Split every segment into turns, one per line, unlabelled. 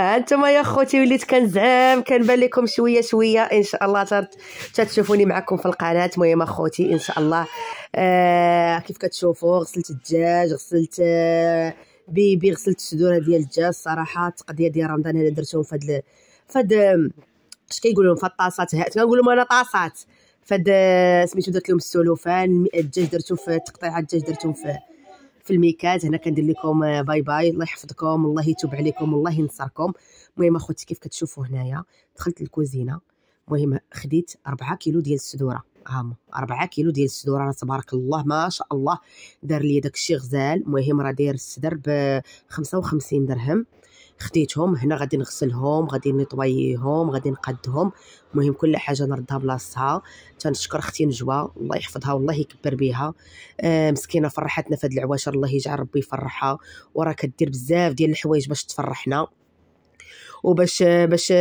أنتم يا خوتي وليت كنزعم كنبان لكم شوية شوية. إن شاء الله تتشوفوني معكم في القناة. المهم اخوتي إن شاء الله. آه كيف كتشوفوا؟ غسلت الدجاج غسلت آه بيبي غسلت الشدوره ديال الدجاج. صراحة التقضيه ديال رمضان أنا درتهم فهاد فهاد اش كيقولوا؟ لهم فالطاسات كنقول لهم أنا طاسات. فهاد سميتو درت لهم السلوفان الدجاج درتو في تقطيع الدجاج درتهم في في الميكات هنا كندير لكم باي باي. الله يحفظكم الله يتوب عليكم الله ينصركم. المهم أخوتي كيف كتشوفوا هنايا؟ دخلت الكوزينه المهم خديت 4 كيلو ديال السدورة. هاهما 4 كيلو ديال السدورة. راه تبارك الله ما شاء الله دار لي داكشي غزال. المهم راه داير السدر ب 55 درهم. خديتهم هنا غادي نغسلهم غادي نطويهم غادي نقدهم المهم كل حاجة نردها بلاصتها. تنشكر أختي نجوى الله يحفظها والله يكبر بها آه مسكينة فرحتنا في هاد العواشر الله يجعل ربي يفرحها. وراه كدير بزاف ديال الحوايج باش تفرحنا. وباش باش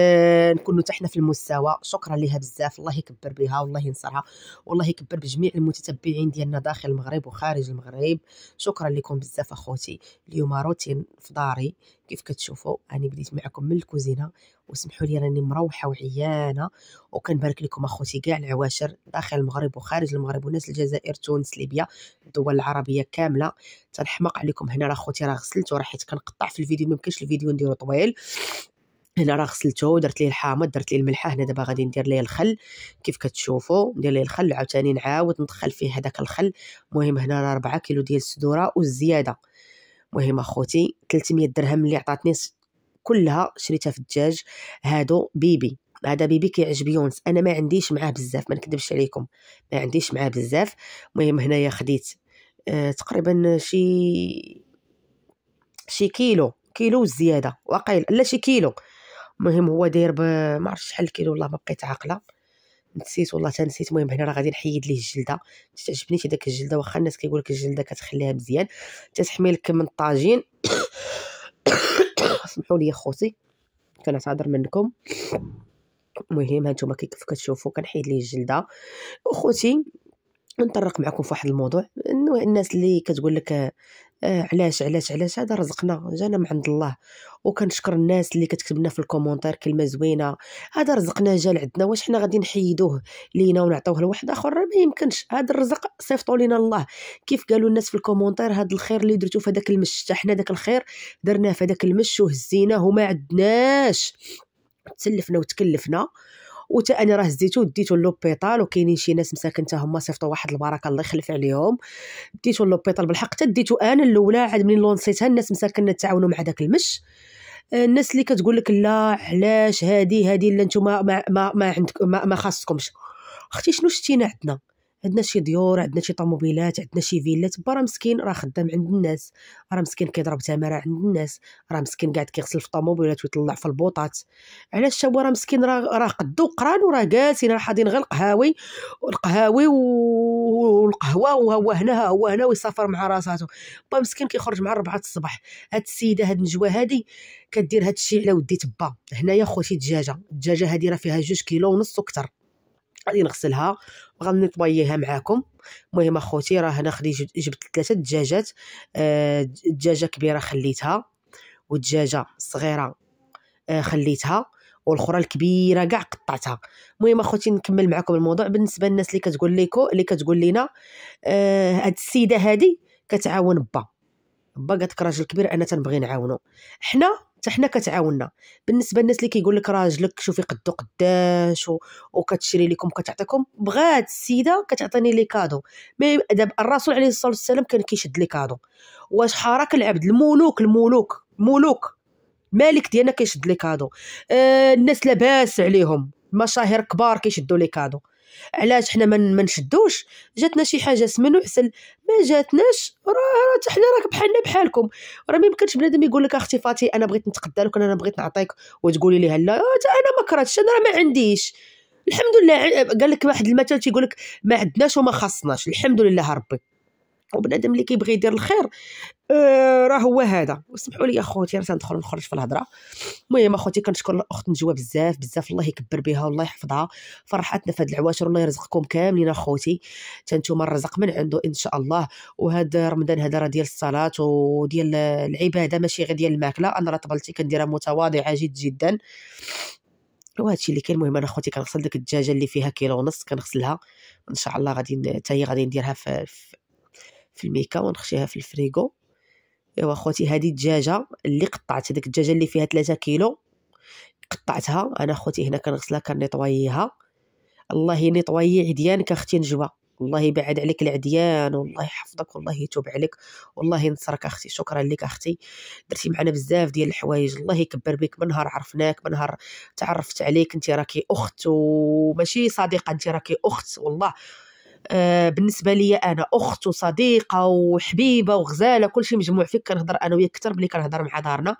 نكونوا حنا في المستوى. شكرا لها بزاف. الله يكبر بها والله ينصرها. والله يكبر بجميع المتتبعين ديالنا داخل المغرب وخارج المغرب. شكرا لكم بزاف أخوتي. اليوم روتين في داري. كيف كتشوفوا؟ أني بديت معكم من الكوزينة. وسمحوا لي راني مروحة وعيانة. وكنبارك لكم أخوتي كاع العواشر داخل المغرب وخارج المغرب وناس الجزائر تونس ليبيا الدول العربية كاملة. تنحماق عليكم هنا راه خوتي راه غسلت وراه حيت كنقطع في الفيديو ما الفيديو نديرو طويل. هنا راه غسلته درت ليه الحامض درت ليه الملحه هنا دابا غادي ندير ليه الخل. كيف كتشوفوا ندير ليه الخل عاوتاني نعاود ندخل فيه هذاك الخل. المهم هنا راه 4 كيلو ديال السدوره والزيادة. المهم أخوتي 300 درهم اللي عطاتني كلها شريتها في الدجاج. هادو بيبي. هذا بيبي كيعجب يونس. أنا ما عنديش معاه بزاف ما نكذبش عليكم. ما عنديش معاه بزاف. المهم هنايا خديت آه تقريبا شي شي كيلو. كيلو زياده واقيلا لا شي كيلو. المهم هو داير ما شحال الكيلو والله ما بقيت عاقلة. نسيت والله تنسيت المهم هنا راه غادي نحيد ليه الجلدة. تعجبني داك الجلدة واخا الناس كيقول لك الجلدة كتخليها مزيان. تتحمي لك من الطاجين. سمحوا لي خوتي كنعتذر منكم. المهم هانتوما كيف كتشوفوا كنحيد ليه الجلدة. اخوتي نطرق معكم في واحد الموضوع. انه الناس اللي كتقول لك علاش علاش علاش؟ هذا رزقنا جانا من عند الله. وكنشكر الناس اللي كتكتب لنا في commentaire كلمة زوينة. هذا رزقنا جا لعندنا واش حنا غادي نحيدوه لينا ونعطوه لواحد آخر؟ ما يمكنش. هذا الرزق صيفطوا لينا الله. كيف قالوا الناس في commentaire هذا الخير اللي درتو في هذاك المش حتى حنا داك الخير درناه في هذاك المش وهزيناه وما عندناش. تسلفنا وتكلفنا. وتا أنا راه زيتو ديتو l'hôpital وكاينين شي ناس مساكن حتى هما صيفطوا واحد البركة الله يخلف عليهم. ديتو l'hôpital بالحق حتى ديتو أنا الأولى عاد منين لونسيتها الناس مساكن تعاونوا مع داك المش. الناس اللي كتقول لك لا علاش هادي هادي لا نتوما ما ما, ما عندك ما, ما خاصكمش. أختي شنو شتينا عندنا؟ عندنا شي ديور عندنا شي طوموبيلات عندنا شي فيلات با راه مسكين راه خدام عند الناس. راه مسكين كيضرب تمارة عند الناس. راه مسكين قاعد كيغسل في الطوموبيلات ويطلع في البوطات. علاش هو راه مسكين راه قدو قران وراه جالسين راه حاضين غير القهاوي والقهاوي والقهوة وهو هنا هو هنا ويسافر مع راساتو. با مسكين كيخرج مع 4 الصباح. هاد السيدة هاد النجوى هادي كدير هاد الشيء على ودي تبا. هنايا خوتي دجاجة. الدجاجة هادي راه فيها جوج كيلو ونص وكثر غادي نغسلها. وغادي نطويها معاكم. المهم اخوتي راه هنا خديت جبت ثلاثة دجاجات آه دجاجة كبيرة خليتها ودجاجة صغيرة آه خليتها والأخرى الكبيرة كاع قطعتها. المهم اخوتي نكمل معكم الموضوع. بالنسبة للناس اللي كتقول ليكو اللي كتقول لينا آه هاد السيدة هادي كتعاون با. با قالت راجل كبير أنا تنبغي نعاونو. حنا حتى حنا كتعاوننا. بالنسبة للناس اللي كيقول لك راجلك شوفي قدو قداش و... وكتشري لكم كتعطيكم. بغات السيده كتعطيني les cadeaux. mais دابا الرسول عليه الصلاة والسلام كان كيشد les cadeaux. واش حرك العبد؟ الملوك الملوك ملوك. مالك ديالنا كيشد les cadeaux. آه الناس لاباس عليهم. مشاهير كبار كيشدوا les cadeaux. علاش حنا ما نشدوش؟ جاتنا شي حاجة سمن وعسل ما جاتناش راه حتى حنا راك بحالنا بحالكم. راه ما يمكنش بنادم يقول لك أختي فاتي أنا بغيت نتقدى لك أنا بغيت نعطيك وتقولي لي لا أنا ما كرهتش أنا راه ما عنديش. الحمد لله قال لك واحد المثل تيقول لك ما عندناش وما خصناش الحمد لله ربي. وبنادم اللي كيبغي يدير الخير. آه راه هو هذا. وسمحوا لي أخوتي راه تندخل نخرج في الهضرة. المهم أخوتي كنشكر الأخت نجوى بزاف بزاف الله يكبر بها والله يحفظها. فرحتنا في هاد العواشر والله يرزقكم كاملين أخوتي. تنتوما الرزق من عنده إن شاء الله. وهذا رمضان هذا راه ديال الصلاة وديال العبادة ماشي غير ديال الماكلة. أنا راه طبلتي كنديرها متواضعة جد جدا. وهادشي اللي كاين. المهم أنا أخوتي كنغسل ديك الدجاجة اللي فيها كيلو ونص كنغسلها. إن شاء الله غادي حتى هي غادي نديرها في في الميكا ونخشيها في الفريغو. ايوا اخوتي هذه الدجاجة اللي قطعت هذيك الدجاجة اللي فيها 3 كيلو قطعتها. أنا اخوتي هنا كنغسلها كنيطوييها الله ينيطويي عديانك أختي نجوى. والله يبعد عليك العديان والله يحفظك والله يتوب عليك. والله ينصرك أختي شكرا لك أختي. درتي معنا بزاف ديال الحوايج. الله يكبر بك. من نهار عرفناك من نهار تعرفت عليك. انت راكي أخت وماشي صديقة انت راكي أخت. والله بالنسبة لي أنا. أخت وصديقة وحبيبة وغزالة كلشي مجموع فيك كنهضر أنا وياك أكثر ملي كنهضر مع دارنا.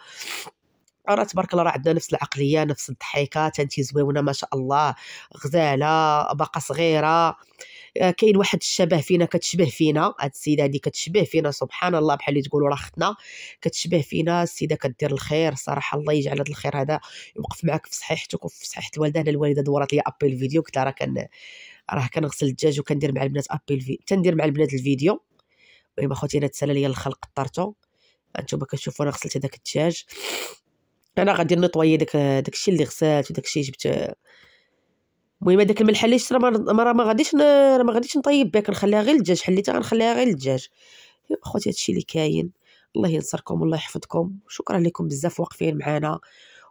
راه تبارك الله راه عندنا نفس العقلية نفس الضحيكه تنتي زويونه ما شاء الله غزالة باقا صغيرة. آه، كاين واحد الشبه فينا كتشبه فينا هاد السيدة هادي كتشبه فينا سبحان الله بحال اللي تقولوا راه اختنا كتشبه فينا السيدة كدير الخير صراحة الله يجعل هذا الخير هذا يوقف معك في صحيحتك وفي صحيحة الوالدة. أنا الوالدة دورت لي ابي الفيديو قلت لها راه كان راه كنغسل الدجاج وكندير مع البنات ابي الفيديو تندير مع البنات الفيديو. المهم أخوتي أنا تسالى ليا الخلق طرتو. أنتم كتشوفوا أنا غسلت هذاك الدجاج. أنا غادي نطوي داك داكشي اللي غسلت وداكشي جبت. المهم هذاك الملحه اللي شرا راه ما غاديش راه ما غاديش نطيب بها كنخليها غير الدجاج. حليتها غنخليها غير الدجاج. أخوتي هادشي اللي كاين. الله ينصركم والله يحفظكم. شكرا لكم بزاف واقفين معنا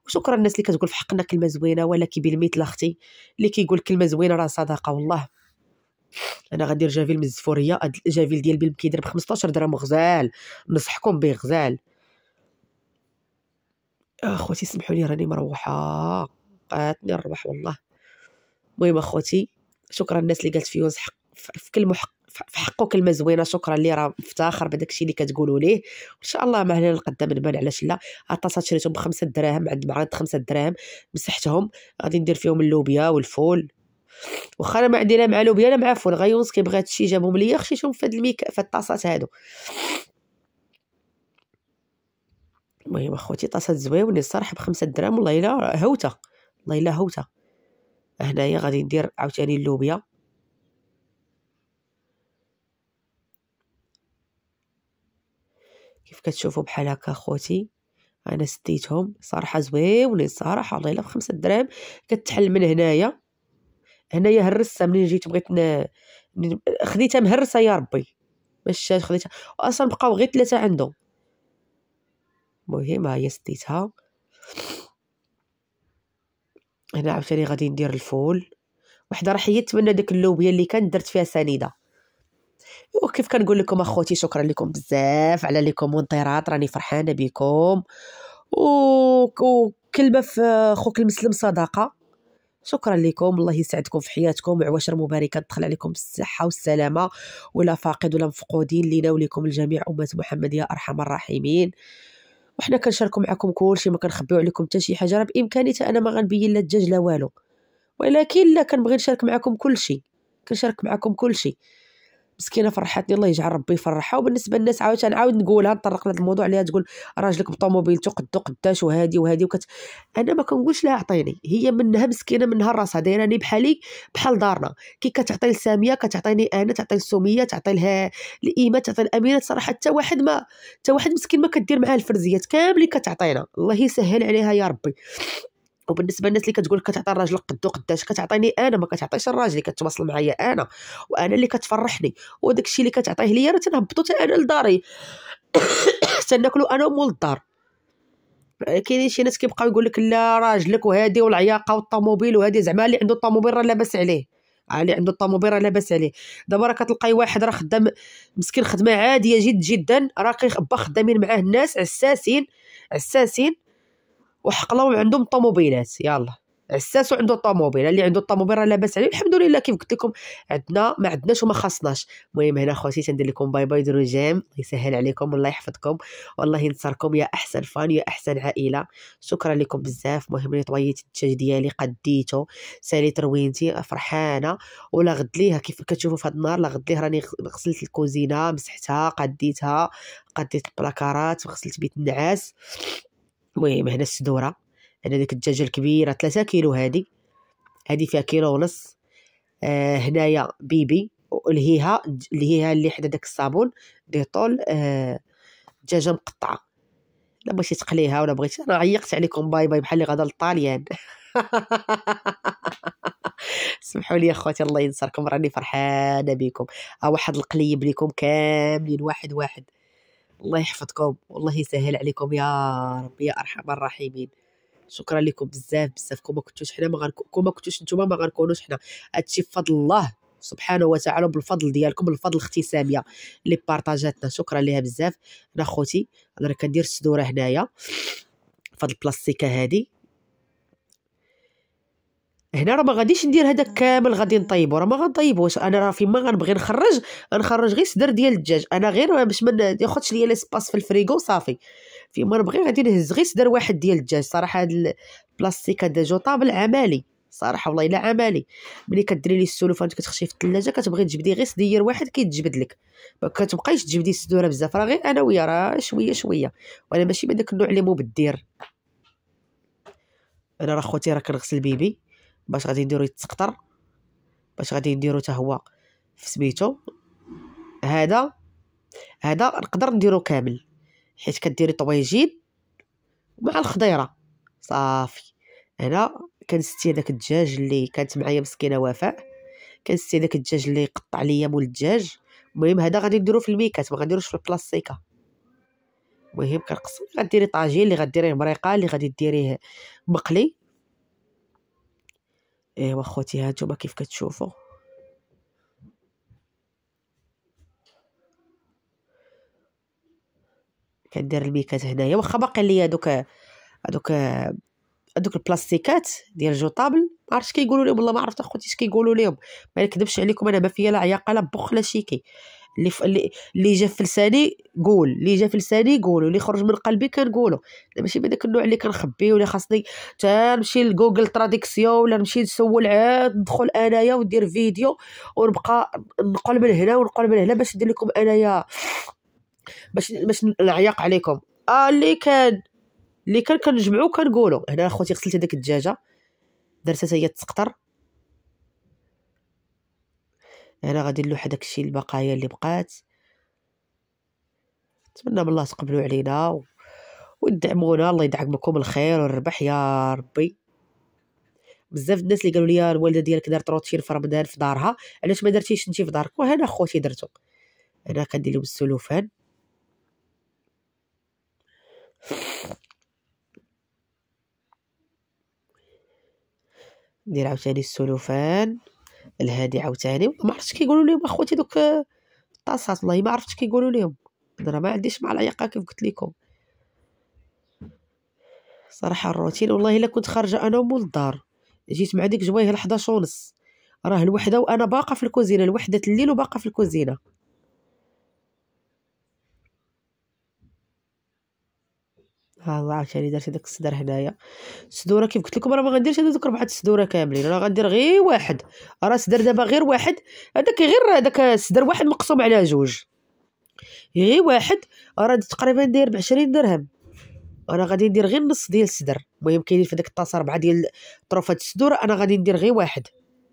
وشكرا الناس اللي كتقول في حقنا كلمة زوينة ولا كيبي الميت لاختي اللي كيقول كلمة زوينة راه صدقه والله. أنا غندير جافيل من الزفورية جافيل ديال بيل كيدير ب 15 درهم غزال نصحكم به غزال. أخوتي سمحوا لي راني مروحة. قاتني الروح والله. المهم أخوتي شكرا الناس اللي قالت فيوز حق في كلمة حق في حقه كلمه زوينه شكرا لي راه مفتخر بداك الشيء اللي كتقولوا ليه. وإن شاء الله ما هنا القدام نبان علاش لا؟ الطاسات شريتهم بخمسة دراهم عند معرض خمسة دراهم مسحتهم غادي ندير فيهم اللوبيا والفول. واخا أنا ما عندي لا مع لوبيا لا مع فول غيونس كيبغي هادشي جابهم ليا خشيتهم في هاد الميك في الطاسات هادو. المهم أخوتي طاسات زويونين الصراحه بخمسة دراهم والله إلا هوتة والله إلا هوتة. هنايا غادي ندير عاوتاني اللوبيا. كيف كتشوفوا بحال هكا خوتي؟ أنا سديتهم صراحة زويونين صراحة والله إلا بخمسة دراهم. كتحل من هنايا. هنايا هرسها منين جيت بغيت ن... خديتها مهرسة يا ربي. باش خديتها. أصلا بقاو غير ثلاثة عندهم. المهم ها هي سديتها هنا عاوتاني غادي ندير الفول. وحدة راه حيدت من ديك اللوبيا اللي كانت درت فيها سنيدة. وكيف كنقول لكم أخوتي؟ شكرا لكم بزاف على لي كومونتيرات راني فرحانة بكم. وكلمة في خوك المسلم صدقه شكرا لكم الله يسعدكم في حياتكم وعواشر مباركة تدخل عليكم بالصحة والسلامة ولا فاقد ولا مفقودين لينا ولكم الجميع أمة محمد يا أرحم الراحمين. وحنا كنشاركوا معكم كلشي ما كنخبيو عليكم حتى شي حاجة راه بإمكانيتي أنا ما غنبين لا الدجاج لا والو. ولكن لا كنبغي نشارك معكم كلشي كنشارك معكم كلشي مسكينة فرحتني الله يجعل ربي يفرحها. وبالنسبة للناس عاود نقولها نطرق لهذا الموضوع عليها تقول راجلك بطوموبيلته قدو قداش وهادي وهادي وكت. أنا ما كنقولش لها عطيني هي منها مسكينة منها راسها دايراني بحالي بحال دارنا. كي كتعطي لسامية كتعطيني أنا تعطي لسميه تعطي لها لإيمة تعطي لامينه صراحة حتى واحد ما حتى واحد مسكين ما كدير معاه الفرزيات كاملين كتعطينا. الله يسهل عليها يا ربي. وبالنسبة للناس اللي كتقول كتعطي الراجل قدو قداش كتعطيني أنا ما كتعطيش الراجل كتواصل معايا أنا وأنا اللي كتفرحني وداك الشيء اللي كتعطيه ليا راه تنهبطو حتى أنا لداري. تناكلو أنا ومول الدار. كاينين شي ناس كيبقاو يقول لك لا راجلك وهادي والعياقة والطوموبيل وهادي زعما اللي عنده الطوموبيل راه لاباس عليه. اللي عنده الطوموبيل راه لاباس عليه. دابا راه كتلقاي واحد راه خدام مسكين خدمة عادية جد جدا راه با خدامين معاه الناس عساسين عساسين. وحقله وعندهم طوموبيلات. يلا. عساس وعنده طوموبيل اللي عنده الطوموبيل راه لاباس عليه. الحمد لله كيف قلت لكم عندنا ما عندناش وما خاصناش. المهم هنا خوتي تندير لكم bye bye ديروا j'aime الله يسهل عليكم والله يحفظكم. والله ينصركم. يا أحسن fan يا أحسن عائلة. شكرا لكم بزاف. المهم راني طويت الدجاج ديالي قديته ساليت روينتي فرحانة. ولا غد ليها كيف كتشوفوا في هذا النهار لا غد ليه راني غسلت الكوزينة مسحتها قديتها. قديت البلاكارات وغسلت بيت النعاس. المهم هنا السدورة. هنا ديك الدجاجة الكبيرة 3 كيلو هادي. هادي فيها كيلو ونص. آه هنايا بيبي والهيها الهيها اللي حدا داك الصابون ديطول آه دجاجة مقطعة. لا بغيتي تقليها ولا بغيتي أنا عيقت عليكم bye bye بحال اللي غادا للطاليان. سمحوا لي أخواتي الله ينصركم راني فرحانة بكم. ها واحد القليب ليكم كاملين واحد واحد. الله يحفظكم والله يسهل عليكم يا رب يا أرحم الراحمين. شكرا لكم بزاف بزاف. كون ما كنتوش حنا ما غنكون كون ما كنتوش نتوما ما غنكونوش حنا. هادشي بفضل الله سبحانه وتعالى بالفضل ديالكم بالفضل أختي ساميه اللي بارطاجاتنا. شكرا ليها بزاف. أنا خوتي أنا كندير السدورة هنايا. فهاد البلاستيكة هادي. هنا راه ما غاديش ندير هذاك كامل غادي نطيبو. راه ما غنطيبوش. أنا راه فيما غنبغي نخرج غنخرج غير صدر ديال الدجاج. أنا غير باش ما ياخذش ليا l'espace في الفريغو صافي. فيما نبغي غادي نهز غير صدر واحد ديال الدجاج. صراحة هاد البلاستيك هذا jetable عملي. صراحة والله إلا عملي. ملي كديري لي السلوفان كتخشي في الثلاجة كتبغي تجبدي غير صدير واحد كيتجبد لك. ما كتبقايش تجبدي السدوره بزاف. راه غير أنا ويا راه شوية شوية. وأنا ماشي من داك النوع اللي مبدير أنا راه خوتي راه كنغسل بيبي. باش غادي نديرو يتسقطر باش غادي نديرو حتى هو في سميتو هذا هذا نقدر نديرو كامل حيت كديري طويجين مع الخضيرة. صافي. هنا كنستي هذاك الدجاج اللي كانت معايا مسكينة وفاء كنستي هذاك الدجاج اللي قطع ليا مول الدجاج. المهم هذا غادي نديرو في الميكات ما غنديروش في البلاستيكة. المهم كنقسم غديري طاجين اللي غديريه مريقة اللي غادي ديريه مقلي. ايوا خوتي هانتوما كيف كتشوفوا. كندير الميكات هنايا. واخا باقي ليا دوك هذوك هذوك البلاستيكات ديال جوطابل ما عرفتش كيقولوا لهم والله ما عرفت أخوتي اش كيقولوا لهم. ما نكذبش عليكم أنا ما فيا لا عياقه لا بخ لا شيكي. اللي ف... اللي جا في لساني قول اللي جا في لساني قول واللي خرج من قلبي كنقولو. ماشي من داك النوع اللي كنخبي ولا خاصني حتى نمشي ل Google traduction ولا نمشي نسول عاد ندخل أنايا وندير فيديو ونبقى نقول من هنا ونقول من هنا باش ندير لكم أنايا. باش باش نعيق عليكم. آه اللي كان اللي كان كنجمعو كنقولو. هنا أخوتي غسلت هذيك الدجاجة. درتها هي تسقطر. هنا غادي نلوح هداك الشيء البقايا اللي بقات. نتمنى من الله تقبلوا علينا و... وتدعمونا الله يدعمكم الخير والربح يا ربي. بزاف الناس اللي قالوا لي الوالدة ديالك دارت روتين في رمضان في دارها. علاش ما درتيش انت في دارك؟ وهنا خوتي درتو. أنا كندير لهم السلوفان. ندير عاوتاني السلوفان. الهادي عاوتاني. ما عرفتش كيقولوا لهم اخوتي دوك الطاسات. والله ما عرفتش كيقولوا لهم. أنا ما عنديش مع العيقه كيف قلت لكم. صراحة الروتين. والله إلا كنت خارجة أنا ومول الدار. جيت مع ديك جوايه ل 11 ونص راه الوحدة وأنا باقة في الكوزينة. الوحدة الليل وباقة في الكوزينة. ها الله عاوتاني درت داك الصدر هنايا. الصدوره كيف قلت لكم راه ما غنديرش هذوك ربعة الصدورة كاملين راه غندير غير واحد. راه صدر دابا غير واحد هذاك غير هذاك الصدر واحد مقسوم على جوج. غير واحد راه تقريبا داير ب 20 درهم. أنا غادي ندير غير نص ديال الصدر. المهم كاينين في داك الطاسه ربعه ديال طروفات الصدور أنا غادي ندير غير واحد.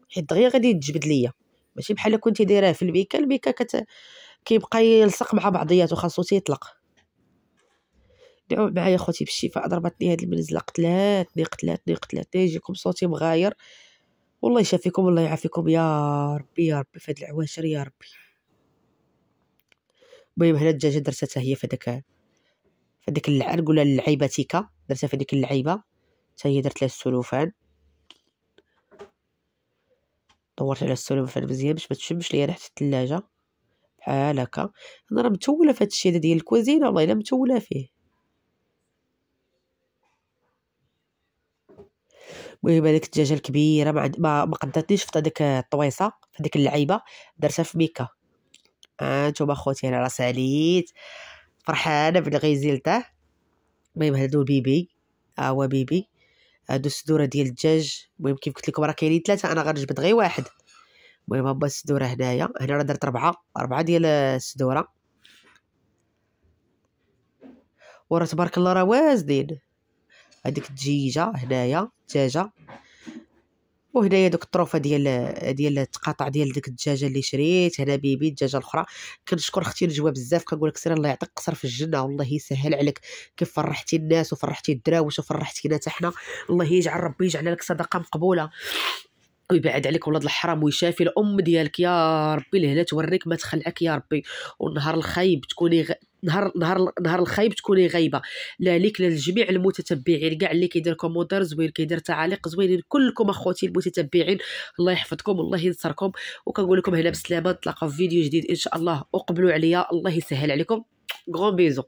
حيت دغيا غادي تجبد ليا. ماشي بحال كنتي دايراه في البيكا البيكا كت كيبقى يلصق مع بعضياته خاصو تيطلق. دعوا معايا خوتي بالشفاء ضربتني هاد المنزلة قتلاتني قتلاتني قتلاتني يجيكم صوتي مغاير. والله يشافيكم والله يعافيكم. يا ربي يا ربي في هاد العواشر يا ربي. المهم هنا الدجاجة درتها هي في داك في ديك اللعب ولا اللعيباتيكا درتها في ديك اللعيبة. حتى هي درت لها السلوفان. دورت على السلوفان مزيان باش ما تشمش ليا ريحه الثلاجه بحال هكا. أنا راه متوله في هادشي هذا ديال الكوزينه والله إلا متوله فيه. المهم هذيك الدجاجة الكبيرة ما ما, ما قدرتنيش في هذيك الطويصة في هذيك اللعيبة درتها في ميكا. آه خوتي أنا راه ساليت فرحانة بالغيزيل تاع المهم هادو البيبي ها هو بيبي. هادو الصدورة ديال الدجاج. المهم كيف قلت لكم راه كاينين ثلاثة أنا غنجبد غير واحد. المهم هما الصدورة هنايا. هنا راه درت ربعة ربعة ديال الصدورة. وراه تبارك الله راه وازنين. هذيك الدجيجة هنايا. الدجاجة. وهنايا دوك الطروفة ديال ديال التقاطع ديال ديك الدجاجة اللي شريت. هنا بيبي الدجاجة الأخرى. كنشكر أختي نجوى بزاف. كنقول لك سير الله يعطيك قصر في الجنة. والله يسهل عليك كيف فرحتي الناس وفرحتي الدراوش وفرحتينا حتى حنا. الله يجعل ربي يجعل لك صدقة مقبولة. ويبعد عليك ولاد الحرام ويشافي الأم ديالك. يا ربي الهلا توريك ما تخلعك يا ربي. والنهار الخايب تكوني غ... نهار نهار نهار الخايب تكوني غايبة. لا ليك لا لجميع المتتبعين كاع اللي كيدير commentaire زوين كيدير تعاليق زوينين كلكم أخوتي المتتبعين. الله يحفظكم والله ينصركم. وكنقول لكم هنا بسلامة نتلاقاو في فيديو جديد إن شاء الله. وقبلوا عليا الله يسهل عليكم. غون بيزو.